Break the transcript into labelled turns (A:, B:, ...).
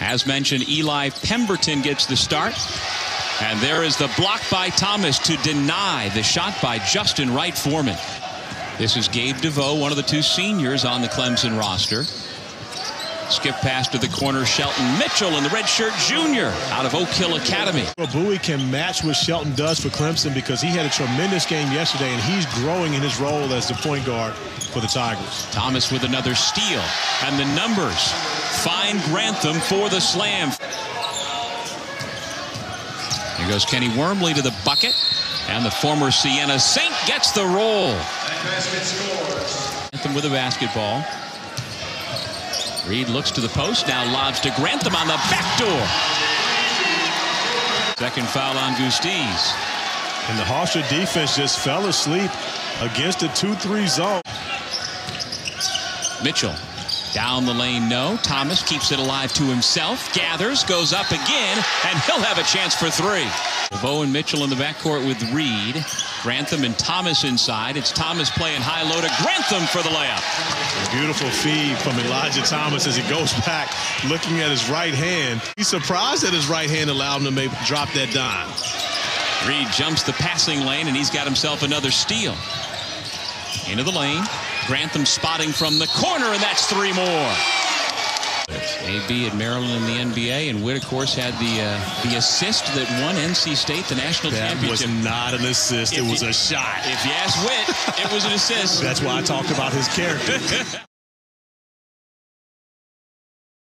A: As mentioned, Eli Pemberton gets the start. And there is the block by Thomas to deny the shot by Justin Wright Foreman. This is Gabe DeVoe, one of the two seniors on the Clemson roster. Skip pass to the corner, Shelton Mitchell and the redshirt junior out of Oak Hill Academy.
B: Well, Bowie can match what Shelton does for Clemson because he had a tremendous game yesterday and he's growing in his role as the point guard for the Tigers.
A: Thomas with another steal and the numbers find Grantham for the slam. Here goes Kenny Wormley to the bucket and the former Siena Saint gets the roll. Grantham with a basketball. Reed looks to the post, now lobs to Grantham on the back door. Second foul on Gustys.
B: And the Hofstra defense just fell asleep against the 2-3 zone.
A: Mitchell down the lane, no. Thomas keeps it alive to himself, gathers, goes up again, and he'll have a chance for three. Bowen Mitchell in the backcourt with Reed. Grantham and Thomas inside. It's Thomas playing high low to Grantham for the layup.
B: A beautiful feed from Elijah Thomas as he goes back looking at his right hand. He's surprised that his right hand allowed him to make, drop that dime.
A: Reed jumps the passing lane and he's got himself another steal. Into the lane. Grantham spotting from the corner and that's three more. AB at Maryland in the NBA, and Witt, of course, had the uh, the assist that won NC State the national
B: that
A: championship.
B: was not an assist.
A: If
B: it was
A: you,
B: a shot.
A: If you ask Witt, it was an assist.
B: That's why I talked about his character.